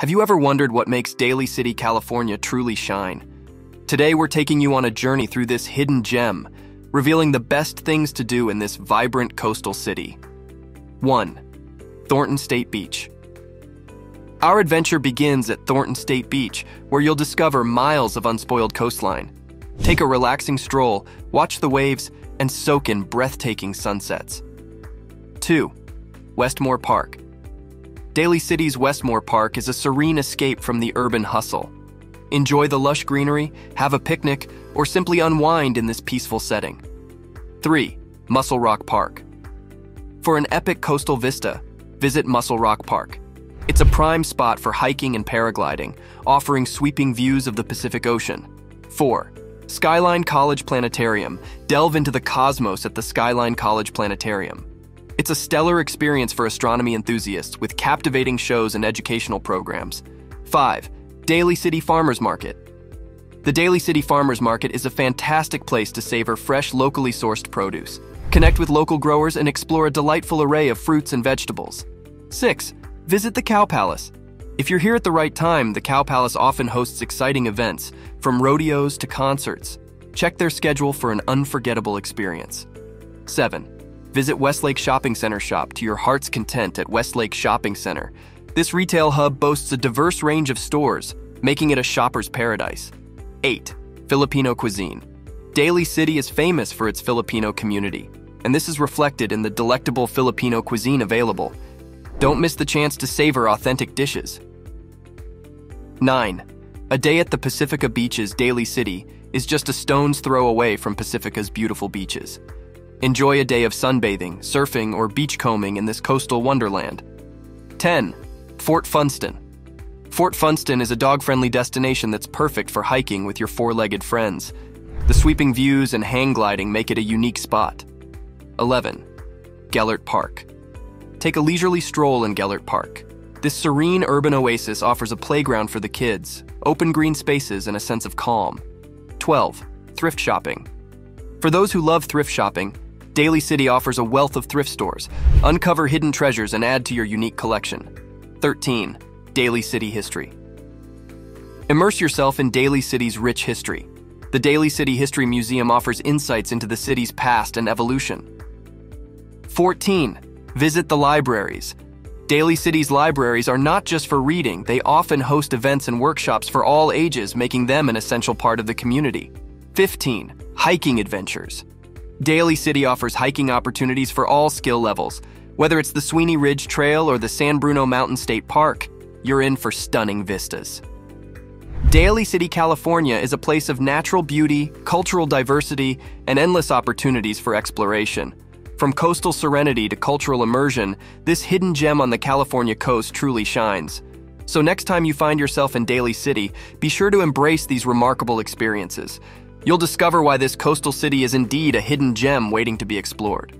Have you ever wondered what makes Daly City, California truly shine? Today, we're taking you on a journey through this hidden gem, revealing the best things to do in this vibrant coastal city. 1. Thornton State Beach. Our adventure begins at Thornton State Beach, where you'll discover miles of unspoiled coastline. Take a relaxing stroll, watch the waves, and soak in breathtaking sunsets. 2. Westmore Park. Daly City's Westmore Park is a serene escape from the urban hustle. Enjoy the lush greenery, have a picnic, or simply unwind in this peaceful setting. 3. Mussel Rock Park. For an epic coastal vista, visit Mussel Rock Park. It's a prime spot for hiking and paragliding, offering sweeping views of the Pacific Ocean. 4. Skyline College Planetarium. Delve into the cosmos at the Skyline College Planetarium. It's a stellar experience for astronomy enthusiasts with captivating shows and educational programs. 5. Daly City Farmers Market. The Daly City Farmers Market is a fantastic place to savor fresh, locally sourced produce. Connect with local growers and explore a delightful array of fruits and vegetables. 6. Visit the Cow Palace. If you're here at the right time, the Cow Palace often hosts exciting events, from rodeos to concerts. Check their schedule for an unforgettable experience. 7. Visit Westlake Shopping Center shop to your heart's content at Westlake Shopping Center. This retail hub boasts a diverse range of stores, making it a shopper's paradise. 8. Filipino cuisine. Daly City is famous for its Filipino community, and this is reflected in the delectable Filipino cuisine available. Don't miss the chance to savor authentic dishes. 9. A day at the Pacifica Beaches, Daly City, is just a stone's throw away from Pacifica's beautiful beaches. Enjoy a day of sunbathing, surfing, or beachcombing in this coastal wonderland. 10. Fort Funston. Fort Funston is a dog friendly destination that's perfect for hiking with your four legged friends. The sweeping views and hang gliding make it a unique spot. 11. Gellert Park. Take a leisurely stroll in Gellert Park. This serene urban oasis offers a playground for the kids, open green spaces, and a sense of calm. 12. Thrift shopping. For those who love thrift shopping, Daly City offers a wealth of thrift stores. Uncover hidden treasures and add to your unique collection. 13. Daly City history. Immerse yourself in Daly City's rich history. The Daly City History Museum offers insights into the city's past and evolution. 14. Visit the libraries. Daly City's libraries are not just for reading, they often host events and workshops for all ages, making them an essential part of the community. 15. Hiking adventures. Daly City offers hiking opportunities for all skill levels. Whether it's the Sweeney Ridge Trail or the San Bruno Mountain State Park, you're in for stunning vistas. Daly City, California is a place of natural beauty, cultural diversity, and endless opportunities for exploration. From coastal serenity to cultural immersion, this hidden gem on the California coast truly shines. So next time you find yourself in Daly City, be sure to embrace these remarkable experiences. You'll discover why this coastal city is indeed a hidden gem waiting to be explored.